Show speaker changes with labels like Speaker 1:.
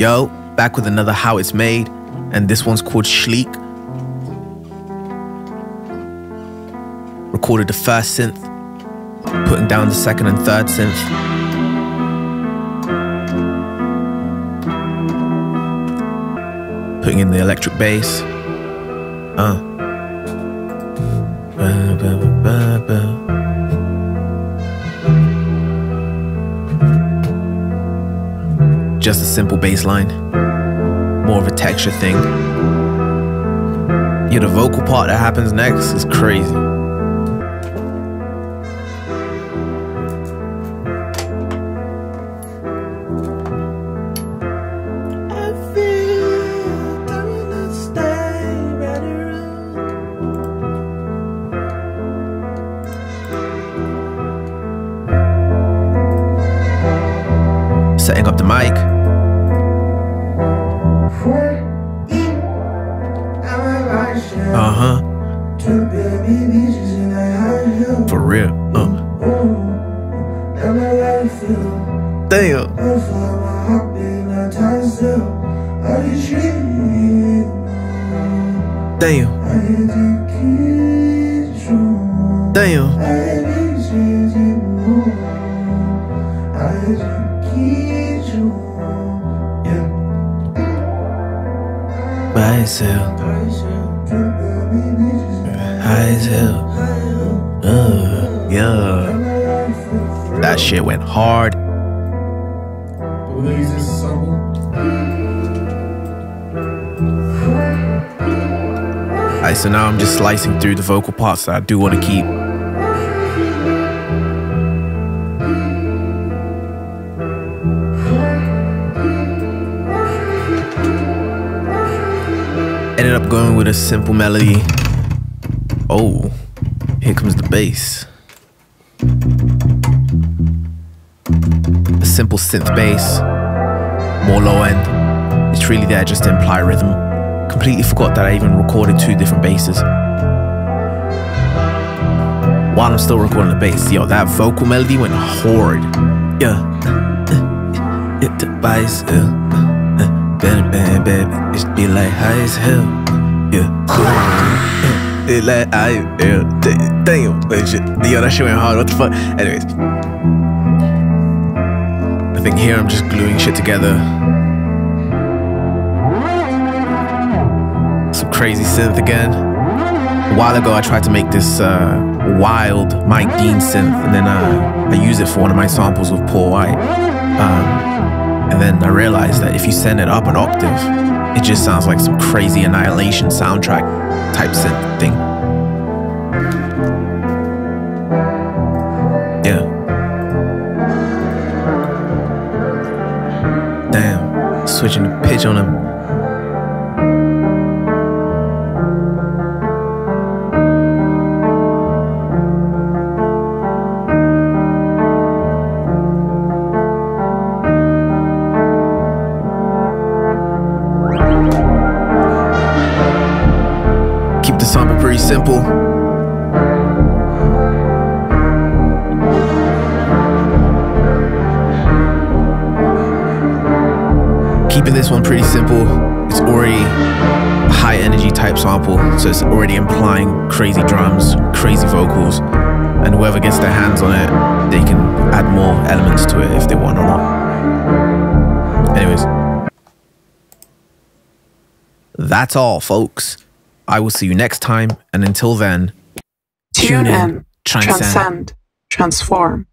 Speaker 1: Yo, back with another How It's Made, and this one's called Schlick. Recorded the first synth, putting down the second and third synth. Putting in the electric bass. Uh. Ba, ba, ba, Just a simple bass line, more of a texture thing. Yeah, the vocal part that happens next is crazy. Setting up the mic. Uh huh. For real. Uh. Damn. Damn. Damn. By himself. High as hell. Uh, yeah. That shit went hard. Alright, so now I'm just slicing through the vocal parts that I do want to keep. Ended up going with a simple melody. Oh, here comes the bass. A simple synth bass, more low end. It's really there just to imply rhythm. Completely forgot that I even recorded two different basses. While I'm still recording the bass, yo, that vocal melody went horrid. Yeah. Uh, uh, Hit the bass, yeah. Uh. Bad, bad, bad, it be like high as hell. Yeah. It like I, yeah. da- Damn. Wait, shit. Yo, that shit went hard. What the fuck? Anyways. I think here I'm just gluing shit together. Some crazy synth again. A while ago, I tried to make this uh, wild Mike Dean synth, and then uh, I use it for one of my samples with Paul White. Um, and then I realized that if you send it up an octave, it just sounds like some crazy annihilation soundtrack type synth thing. Yeah. Damn. Switching the pitch on him. The pretty simple. Keeping this one pretty simple. It's already a high energy type sample, so it's already implying crazy drums, crazy vocals, and whoever gets their hands on it, they can add more elements to it if they want or not. Anyways, that's all, folks. I will see you next time, and until then,
Speaker 2: Tune in,
Speaker 1: transcend.
Speaker 2: transcend, transform.